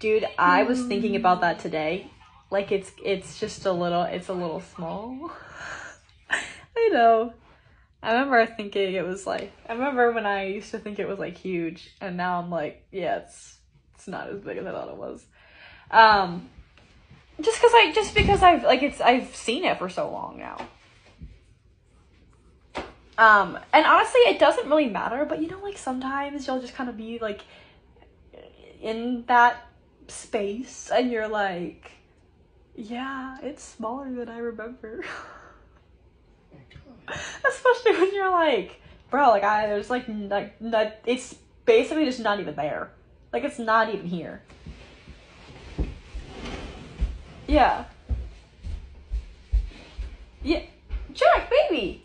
Dude, I was thinking about that today. Like it's it's just a little it's a little small. I know. I remember thinking it was like I remember when I used to think it was like huge and now I'm like, yeah, it's it's not as big as I thought it was. Um just cuz I just because I've like it's I've seen it for so long now. Um and honestly, it doesn't really matter, but you know like sometimes you'll just kind of be like in that space and you're like yeah, it's smaller than I remember. Especially when you're like, bro, like I there's like like not, it's basically just not even there. Like it's not even here. Yeah. Yeah. Jack, baby.